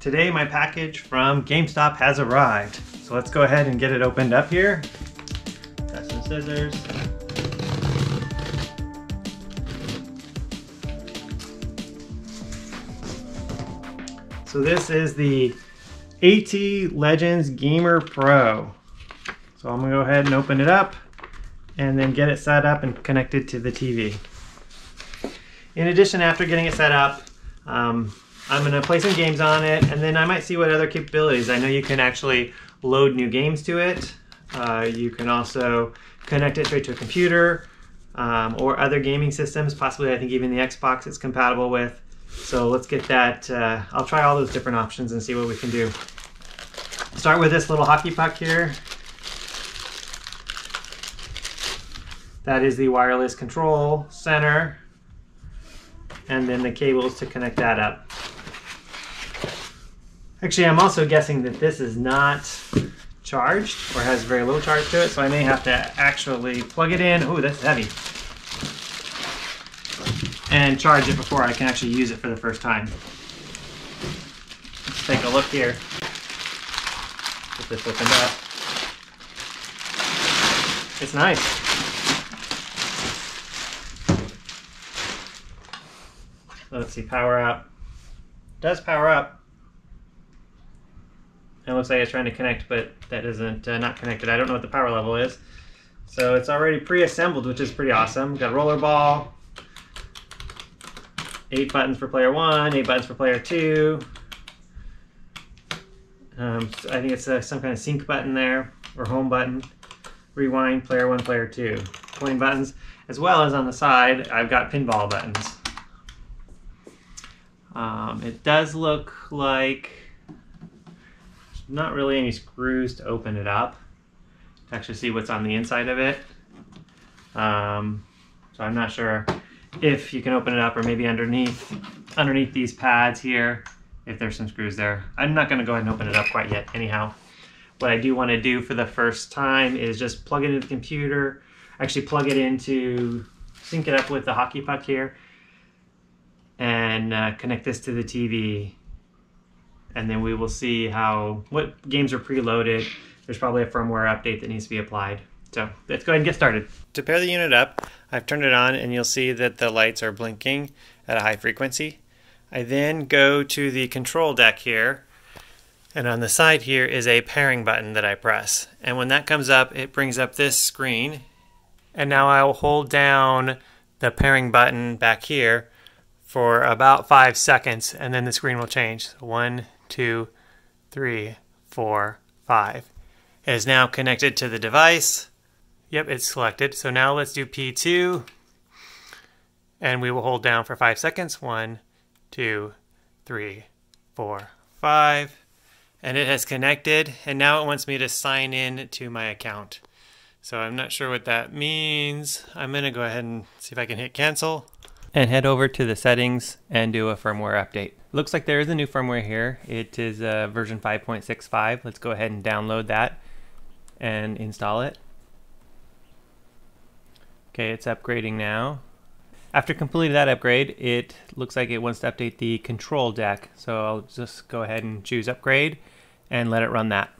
Today my package from GameStop has arrived. So let's go ahead and get it opened up here. Got some scissors. So this is the AT Legends Gamer Pro. So I'm gonna go ahead and open it up and then get it set up and connected to the TV. In addition, after getting it set up, um, I'm gonna play some games on it and then I might see what other capabilities. I know you can actually load new games to it. Uh, you can also connect it straight to a computer um, or other gaming systems, possibly I think even the Xbox it's compatible with. So let's get that, uh, I'll try all those different options and see what we can do. Start with this little hockey puck here. That is the wireless control center. And then the cables to connect that up. Actually, I'm also guessing that this is not charged or has very low charge to it, so I may have to actually plug it in. Ooh, that's heavy and charge it before I can actually use it for the first time. Let's take a look here. Get this opened up. It's nice. Let's see, power up. Does power up. It looks like it's trying to connect, but that isn't uh, not connected. I don't know what the power level is. So it's already pre-assembled, which is pretty awesome. Got a roller ball, eight buttons for player one, eight buttons for player two. Um, so I think it's uh, some kind of sync button there, or home button. Rewind, player one, player two. Pointing buttons, as well as on the side, I've got pinball buttons. Um, it does look like not really any screws to open it up to actually see what's on the inside of it. Um, so I'm not sure if you can open it up or maybe underneath underneath these pads here if there's some screws there. I'm not going to go ahead and open it up quite yet anyhow. What I do want to do for the first time is just plug it into the computer, actually plug it into, sync it up with the hockey puck here, and uh, connect this to the TV. And then we will see how, what games are preloaded. There's probably a firmware update that needs to be applied. So let's go ahead and get started. To pair the unit up, I've turned it on and you'll see that the lights are blinking at a high frequency. I then go to the control deck here and on the side here is a pairing button that I press. And when that comes up, it brings up this screen. And now I'll hold down the pairing button back here for about five seconds and then the screen will change. One, two, three, four, five. It is now connected to the device. Yep, it's selected. So now let's do P2. And we will hold down for five seconds. One, two, three, four, five. And it has connected. And now it wants me to sign in to my account. So I'm not sure what that means. I'm going to go ahead and see if I can hit cancel. And head over to the settings and do a firmware update. Looks like there is a new firmware here. It is uh, version 5.65. Let's go ahead and download that and install it. Okay, it's upgrading now. After completing that upgrade, it looks like it wants to update the control deck. So I'll just go ahead and choose upgrade and let it run that.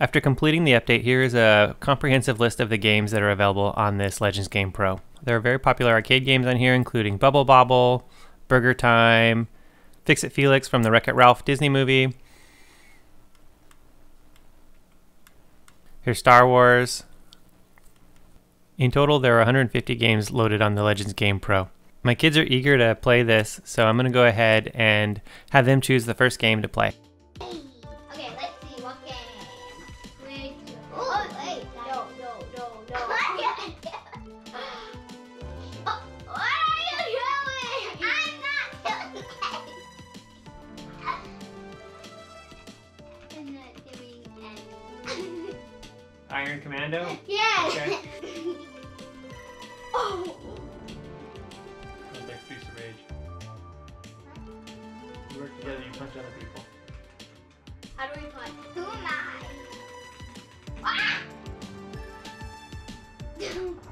After completing the update, here is a comprehensive list of the games that are available on this Legends Gamer Pro. There are very popular arcade games on here, including Bubble Bobble, Burger Time, Fix It Felix from the Wreck-It Ralph Disney movie. Here's Star Wars, in total, there are 150 games loaded on the Legends Gamer Pro. My kids are eager to play this, so I'm going to go ahead and have them choose the first game to play. Work together, you punch other people. How do we play? Who am I? Ah!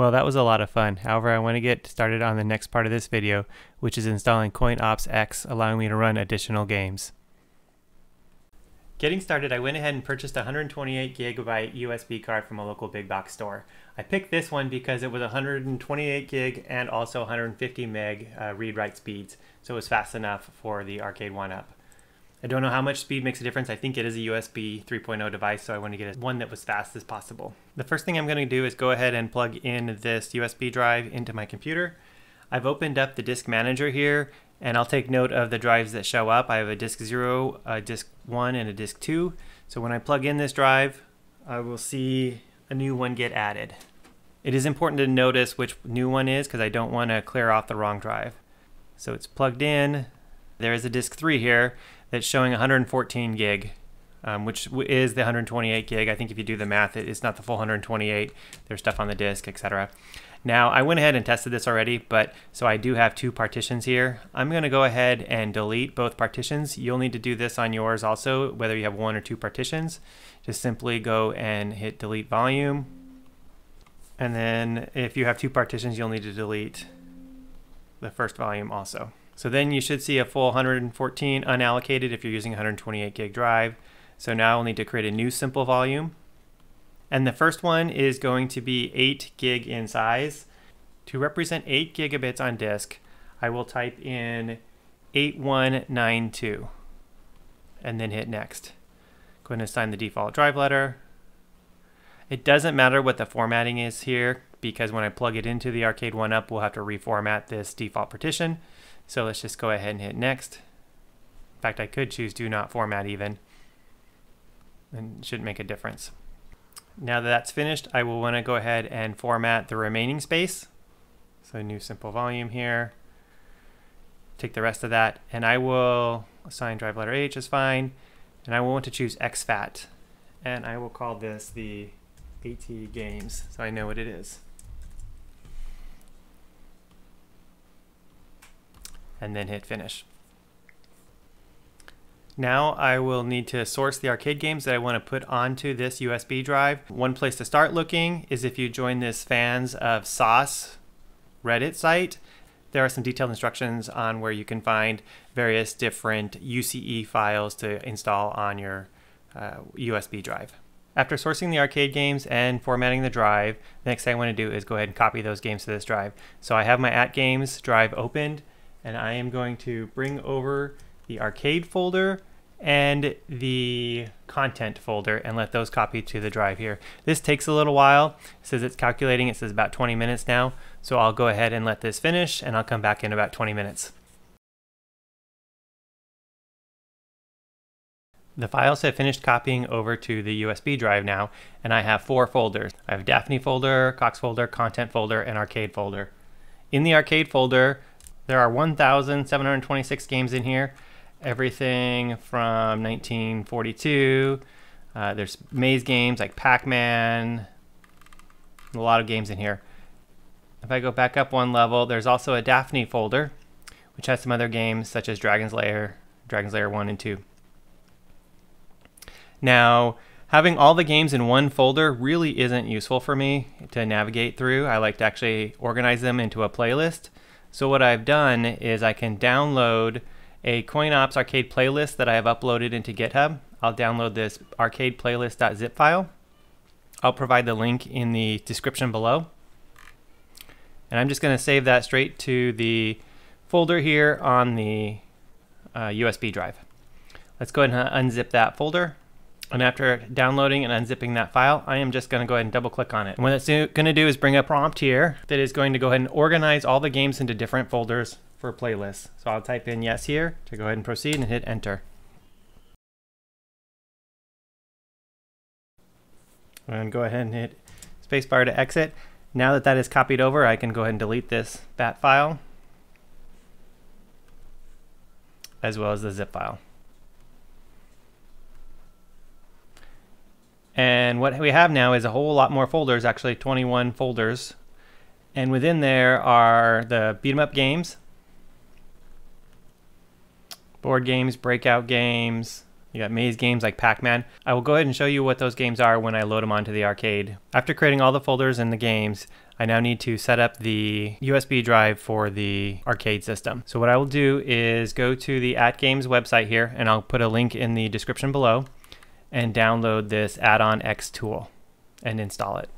Well, that was a lot of fun. However, I want to get started on the next part of this video, which is installing CoinOps X, allowing me to run additional games. Getting started, I went ahead and purchased a 128 gigabyte USB card from a local big box store. I picked this one because it was 128 gig and also 150 meg uh, read-write speeds, so it was fast enough for the Arcade One Up. I don't know how much speed makes a difference. I think it is a USB 3.0 device, so I want to get one that was fast as possible. The first thing I'm going to do is go ahead and plug in this USB drive into my computer. I've opened up the disk manager here and I'll take note of the drives that show up. I have a disk 0, a disk 1, and a disk 2. So when I plug in this drive, I will see a new one get added. It is important to notice which new one is because I don't want to clear off the wrong drive. So it's plugged in. There is a disk 3 here that's showing 114 gig, um, which is the 128 gig. I think if you do the math, it's not the full 128. There's stuff on the disk, etc. Now I went ahead and tested this already, but so I do have two partitions here. I'm going to go ahead and delete both partitions. You'll need to do this on yours also, whether you have one or two partitions. Just simply go and hit delete volume. And then if you have two partitions, you'll need to delete the first volume also. So then you should see a full 114 unallocated if you're using 128 gig drive. So now I'll need to create a new simple volume. And the first one is going to be 8 gig in size. To represent 8 gigabits on disk, I will type in 8192 and then hit next. Go ahead and assign the default drive letter. It doesn't matter what the formatting is here because when I plug it into the Arcade One Up, we'll have to reformat this default partition. So let's just go ahead and hit next. In fact, I could choose do not format even and it shouldn't make a difference. Now that that's finished, I will want to go ahead and format the remaining space. So new simple volume here. Take the rest of that and I will assign drive letter H is fine. And I will want to choose exFAT. And I will call this the AT games so I know what it is. And then hit finish. Now I will need to source the arcade games that I want to put onto this USB drive. One place to start looking is if you join this fans of Sauce Reddit site. There are some detailed instructions on where you can find various different UCE files to install on your uh, USB drive. After sourcing the arcade games and formatting the drive, the next thing I want to do is go ahead and copy those games to this drive. So I have my at games drive opened and I am going to bring over the arcade folder and the content folder and let those copy to the drive here. This takes a little while. It says it's calculating. It says about 20 minutes now. So I'll go ahead and let this finish and I'll come back in about 20 minutes. The files have finished copying over to the USB drive now, and I have four folders. I have Daphne folder, Cox folder, content folder, and arcade folder. In the arcade folder, there are 1,726 games in here everything from 1942. Uh, there's maze games like Pac-Man. A lot of games in here. If I go back up one level, there's also a Daphne folder, which has some other games such as Dragon's Lair, Dragon's Lair 1 and 2. Now, having all the games in one folder really isn't useful for me to navigate through. I like to actually organize them into a playlist. So what I've done is I can download a CoinOps arcade playlist that I have uploaded into GitHub. I'll download this arcade playlist.zip file. I'll provide the link in the description below. And I'm just going to save that straight to the folder here on the uh, USB drive. Let's go ahead and unzip that folder. And after downloading and unzipping that file, I am just going to go ahead and double click on it. And what it's going to do is bring a prompt here that is going to go ahead and organize all the games into different folders for playlists. So I'll type in yes here to go ahead and proceed and hit enter. And go ahead and hit spacebar to exit. Now that that is copied over, I can go ahead and delete this bat file as well as the zip file. And what we have now is a whole lot more folders, actually 21 folders. And within there are the beat 'em up games, board games, breakout games, you got maze games like Pac-Man. I will go ahead and show you what those games are when I load them onto the arcade. After creating all the folders and the games, I now need to set up the USB drive for the arcade system. So what I will do is go to the AtGames website here, and I'll put a link in the description below, and download this Add-on X tool and install it.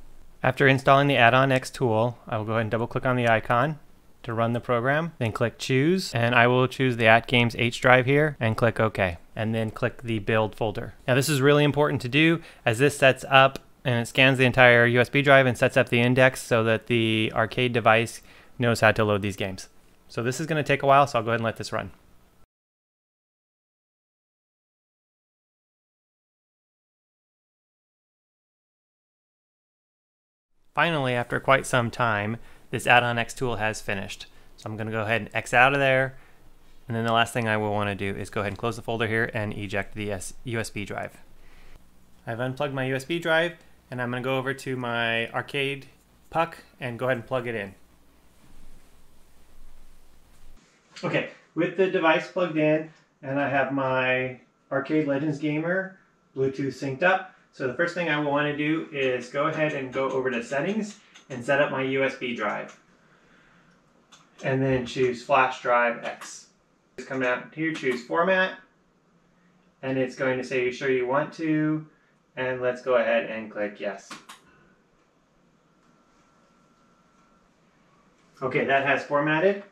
After installing the Add-on X tool, I will go ahead and double click on the icon to run the program, then click choose, and I will choose the AtGames H drive here and click OK, and then click the build folder. Now this is really important to do as this sets up and it scans the entire USB drive and sets up the index so that the arcade device knows how to load these games. So this is going to take a while, so I'll go ahead and let this run. Finally, after quite some time, this add-on X tool has finished. So I'm going to go ahead and X out of there. And then the last thing I will want to do is go ahead and close the folder here and eject the USB drive. I've unplugged my USB drive and I'm going to go over to my arcade puck and go ahead and plug it in. Okay, with the device plugged in and I have my Arcade Legends Gamer Bluetooth synced up. So the first thing I will want to do is go ahead and go over to settings and set up my USB drive. And then choose flash drive X. Just come down here, choose format, and it's going to say you sure you want to, and let's go ahead and click yes. Okay, that has formatted.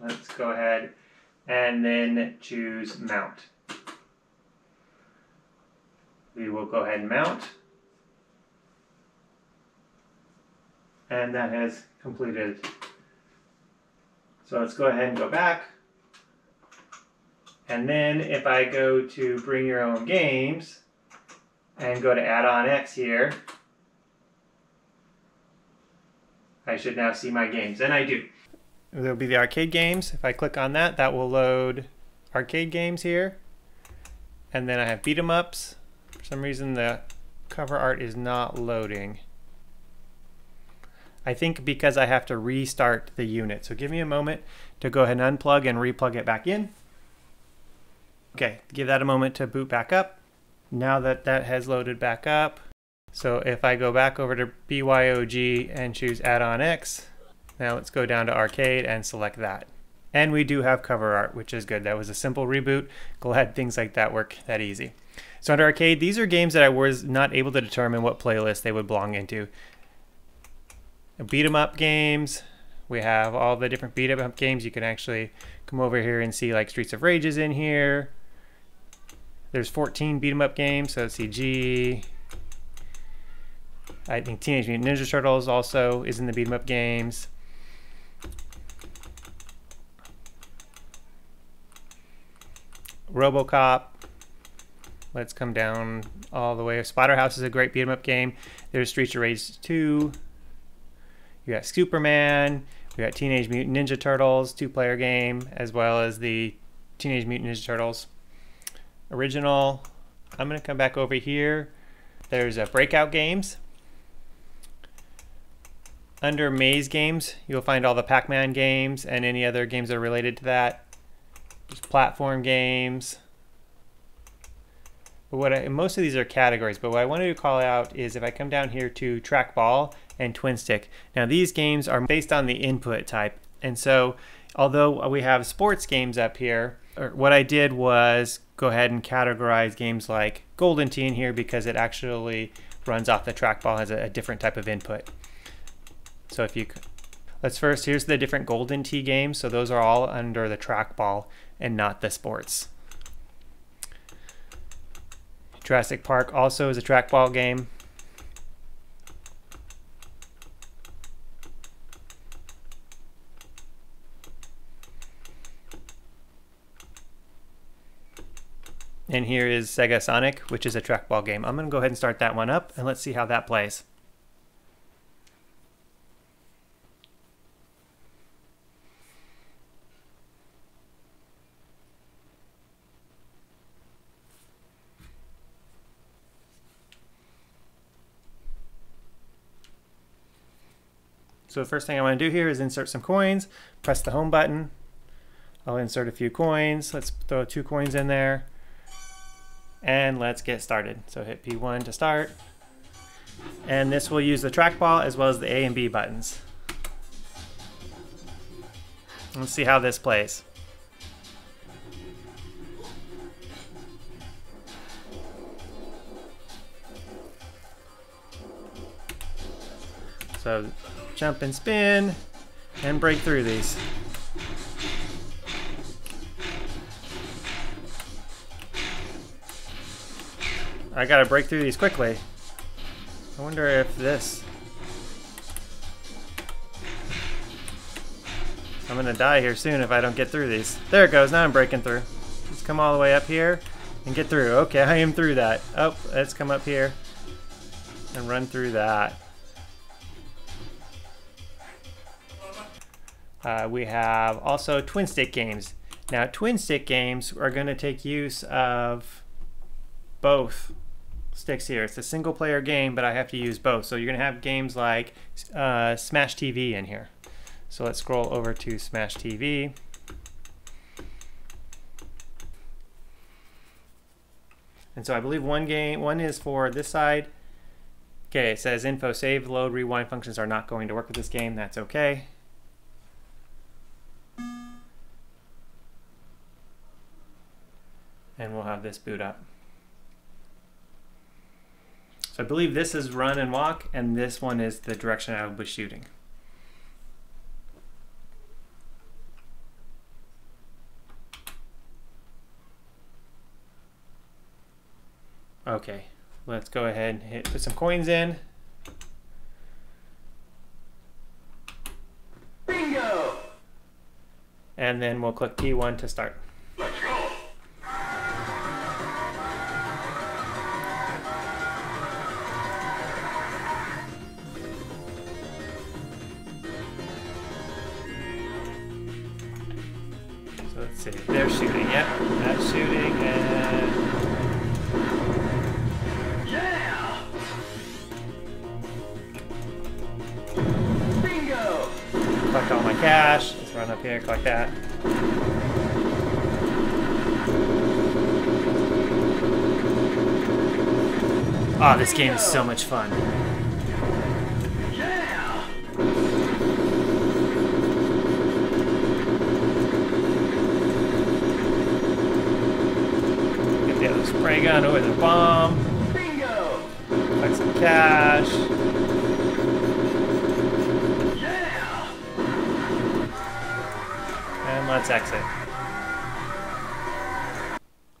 Let's go ahead and then choose mount. We will go ahead and mount. And that has completed. So let's go ahead and go back. And then if I go to bring your own games, and go to add-on X here, I should now see my games, and I do. There'll be the arcade games. If I click on that, that will load arcade games here. And then I have beat 'em ups. Some reason the cover art is not loading. I think because I have to restart the unit. So give me a moment to go ahead and unplug and replug it back in. Okay, give that a moment to boot back up. Now that that has loaded back up, so if I go back over to BYOG and choose add-on X, now let's go down to arcade and select that. And we do have cover art, which is good. That was a simple reboot. Glad things like that work that easy. So under arcade, these are games that I was not able to determine what playlist they would belong into. Beat 'em up games. We have all the different beat 'em up games. You can actually come over here and see like Streets of Rage is in here. There's 14 beat 'em up games, so let's see, G. I think Teenage Mutant Ninja Turtles also is in the beat 'em up games. RoboCop. Let's come down all the way. Splatterhouse is a great beat 'em up game. There's Streets of Rage 2. You got Superman. We got Teenage Mutant Ninja Turtles, two-player game, as well as the Teenage Mutant Ninja Turtles original. I'm going to come back over here. There's a breakout games. Under maze games, you'll find all the Pac-Man games and any other games that are related to that. Just platform games. But what I, most of these are categories, but what I wanted to call out is if I come down here to trackball and twin stick. Now these games are based on the input type. And so although we have sports games up here, er, what I did was go ahead and categorize games like Golden Tee in here because it actually runs off the trackball, has a, a different type of input. So if you, let's first, here's the different Golden Tee games. So those are all under the trackball and not the sports. Jurassic Park also is a trackball game. And here is Sega Sonic, which is a trackball game. I'm going to go ahead and start that one up, and let's see how that plays. So the first thing I want to do here is insert some coins. Press the home button. I'll insert a few coins. Let's throw two coins in there. And let's get started. So hit P1 to start. And this will use the trackball as well as the A and B buttons. Let's see how this plays. So jump and spin and break through these. I gotta break through these quickly. I wonder if this... I'm gonna die here soon if I don't get through these. There it goes, now I'm breaking through. Let's come all the way up here and get through. Okay, I am through that. Oh, let's come up here and run through that. Uh, we have also twin stick games. Now, twin stick games are going to take use of both sticks here. It's a single player game, but I have to use both. So you're going to have games like uh, Smash TV in here. So let's scroll over to Smash TV. And so I believe one game, one is for this side. Okay, it says info save, load, rewind functions are not going to work with this game. That's okay. And we'll have this boot up. So I believe this is run and walk, and this one is the direction I will be shooting. Okay, let's go ahead and hit, put some coins in. Bingo! And then we'll click P1 to start. Collect all my cash. Let's run up here, collect that. Oh, this game is so much fun. Get the other spray gun over a bomb. Collect some cash. Let's exit.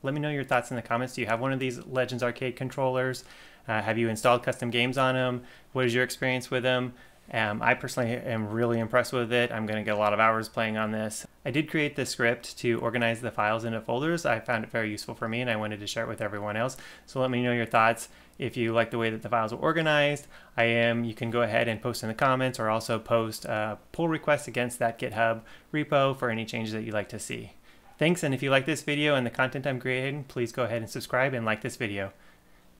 Let me know your thoughts in the comments. Do you have one of these Legends Arcade controllers? Uh, have you installed custom games on them? What is your experience with them? Um, I personally am really impressed with it. I'm going to get a lot of hours playing on this. I did create the script to organize the files into folders. I found it very useful for me and I wanted to share it with everyone else. So let me know your thoughts. If you like the way that the files are organized, I am, you can go ahead and post in the comments or also post a pull request against that GitHub repo for any changes that you'd like to see. Thanks, and if you like this video and the content I'm creating, please go ahead and subscribe and like this video.